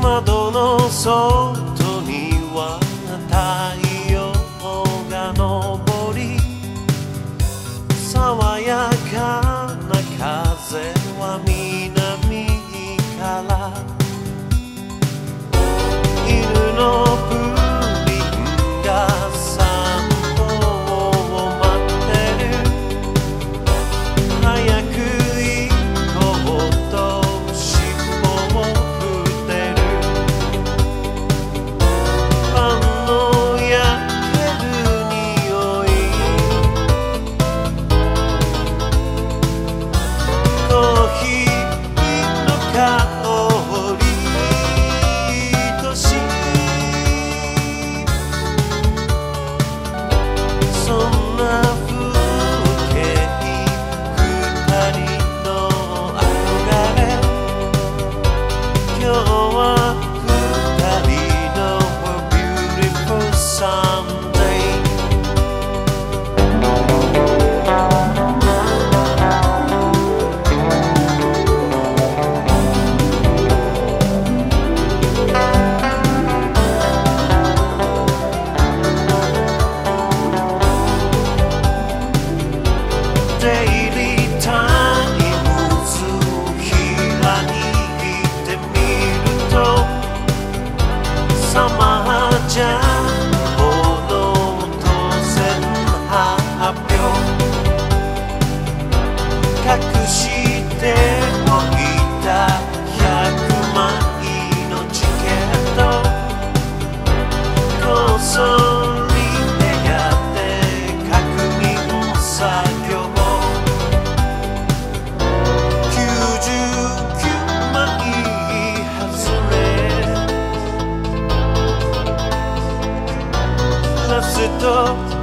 窓の外には太陽 day. dort